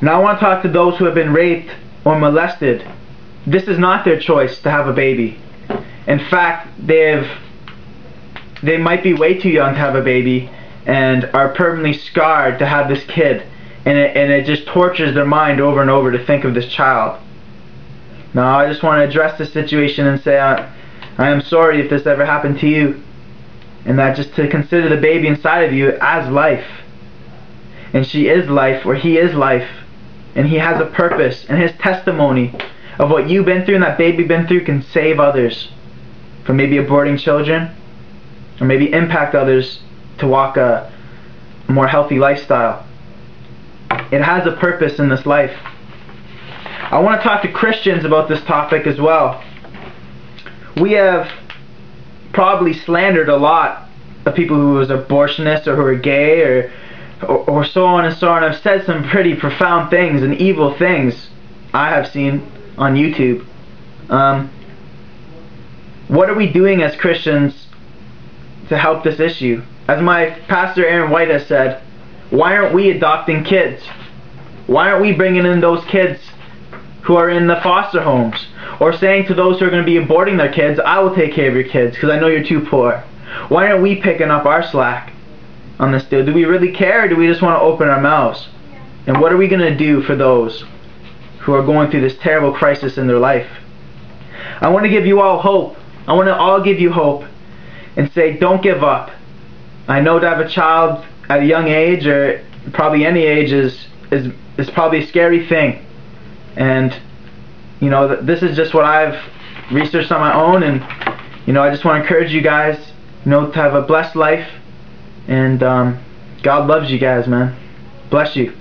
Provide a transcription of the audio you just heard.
Now I want to talk to those who have been raped or molested. This is not their choice to have a baby. In fact, they've they might be way too young to have a baby and are permanently scarred to have this kid and it, and it just tortures their mind over and over to think of this child. Now I just want to address the situation and say I, I am sorry if this ever happened to you and that just to consider the baby inside of you as life and she is life or he is life and he has a purpose and his testimony of what you've been through and that baby been through can save others from maybe aborting children or maybe impact others to walk a more healthy lifestyle. It has a purpose in this life. I want to talk to Christians about this topic as well. We have probably slandered a lot of people who was abortionists or who are gay or, or, so on and so on. I've said some pretty profound things and evil things I have seen on YouTube. Um, what are we doing as Christians to help this issue? As my pastor Aaron White has said, why aren't we adopting kids? Why aren't we bringing in those kids who are in the foster homes? Or saying to those who are going to be aborting their kids, I will take care of your kids because I know you're too poor. Why aren't we picking up our slack on this deal? Do we really care or do we just want to open our mouths? And what are we going to do for those who are going through this terrible crisis in their life? I want to give you all hope. I want to all give you hope and say don't give up. I know to have a child at a young age or probably any age is is is probably a scary thing. And you know, this is just what I've researched on my own and you know, I just want to encourage you guys, you know, to have a blessed life and um, God loves you guys, man. Bless you.